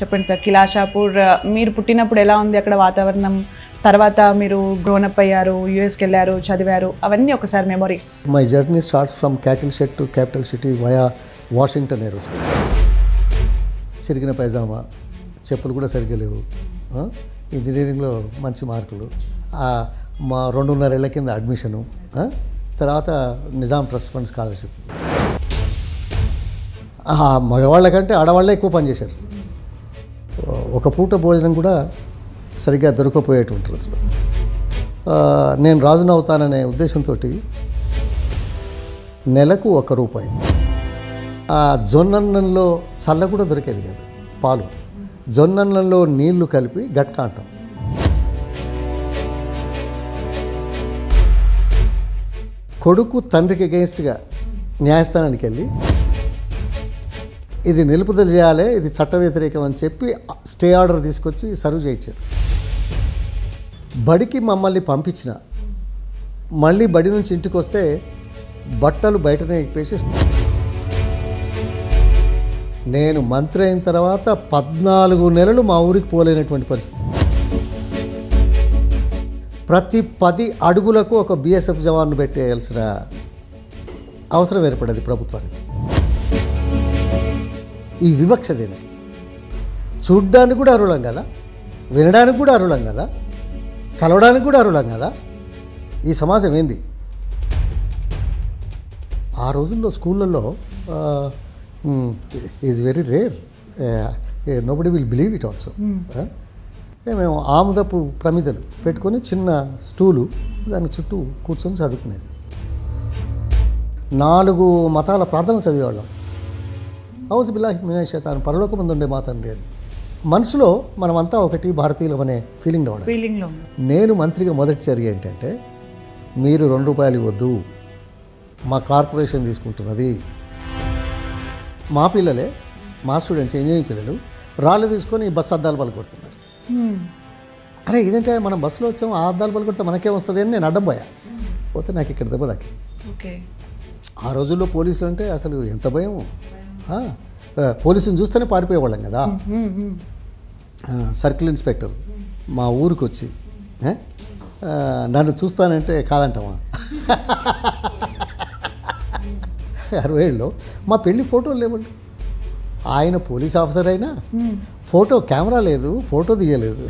చెప్పండి సార్ కిలాషాపూర్ మీరు పుట్టినప్పుడు ఎలా ఉంది అక్కడ వాతావరణం? తర్వాత మీరు గ్రోనప్ అయ్యారు యూఎస్కి వెళ్ళారు చదివారు అవన్నీ ఒకసారి memories my journey starts from cattle shed to capital city via Washington aerospace చిరిగిన పైజామా చెప్పులు కూడా సరిగ్గా లేవు. ఇంజనీరింగ్లో మంచి మార్కులు. మా రెండున్నర ఏళ్ళ కింద అడ్మిషను తర్వాత నిజాం ట్రస్ట్ ఫండ్ స్కాలర్షిప్. మగవాళ్ళ కంటే ఆడవాళ్ళే ఎక్కువ పనిచేశారు ఒక పూట భోజనం కూడా సరిగ్గా దొరకపోయేటువంటి రోజులు నేను రాజునవుతాననే ఉద్దేశంతో నెలకు ఒక రూపాయి. ఆ జొన్నన్నంలో చల్ల కూడా దొరికేది కాదు పాలు. జొన్నన్నంలో నీళ్ళు కలిపి గట్కా అంటాం. కొడుకు తండ్రికి అగెయిన్స్ట్గా న్యాయస్థానానికి వెళ్ళి ఇది నిలుపుదల చేయాలి ఇది చట్ట వ్యతిరేకం అని చెప్పి స్టే ఆర్డర్ తీసుకొచ్చి సర్వ్ చేయించాడు బడికి మమ్మల్ని పంపించిన. మళ్ళీ బడి నుంచి ఇంటికి వస్తే బట్టలు బయటనే ఇప్పేసి నేను మంత్రి అయిన తర్వాత పద్నాలుగు నెలలు మా ఊరికి పోలేనటువంటి పరిస్థితి. ప్రతి పది అడుగులకు ఒక బిఎస్ఎఫ్ జవాన్ను పెట్టేయాల్సిన అవసరం ఏర్పడేది ప్రభుత్వానికి. ఈ వివక్ష దేనికి? చూడ్డానికి కూడా అరుళం కదా? వినడానికి కూడా అరుళం కదా? కలవడానికి కూడా అరుళం కదా? ఈ సమాజం ఏంది? ఆ రోజుల్లో స్కూళ్ళల్లో is very rare nobody will believe it also మేము ఆముదపు ప్రమిదలు పెట్టుకొని చిన్న స్టూలు దాని చుట్టూ కూర్చొని చదువుకునేది. నాలుగు మతాల ప్రార్థన చదివేవాళ్ళం. హౌస్ బిల్లాహి మినేషతాను ముందు ఉండే మా తండ్రి అని. మనసులో మనమంతా ఒకటి భారతీయులం అనే ఫీలింగ్ ఫీలింగ్లో నేను మంత్రిగా మొదటి చర్య ఏంటంటే మీరు రెండు రూపాయలు ఇవ్వద్దు. మా కార్పొరేషన్ తీసుకుంటున్నది. మా పిల్లలే మా స్టూడెంట్స్ ఇంజనీరింగ్ పిల్లలు రాళ్ళు తీసుకొని బస్సు అద్దాలు పలుకొడుతున్నారు అరే ఇదంటే మనం బస్సులో వచ్చాము ఆ అద్దాలు పలుకొడితే మనకే వస్తుంది అని నేను అడ్డం పోయా. పోతే నాకు ఇక్కడ దెబ్బ దాకి ఓకే. ఆ రోజుల్లో పోలీసులు అంటే అసలు ఎంత భయం? పోలీసుని చూస్తేనే పారిపోయేవాళ్ళం కదా. సర్కిల్ ఇన్స్పెక్టర్ మా ఊరికి వచ్చి నన్ను చూస్తానంటే కాదంటావా అరవై ఏళ్ళలో మా పెళ్ళి ఫోటోలు లేవండి. ఆయన పోలీస్ ఆఫీసర్ అయినా ఫోటో కెమెరా లేదు ఫోటో తీయలేదు.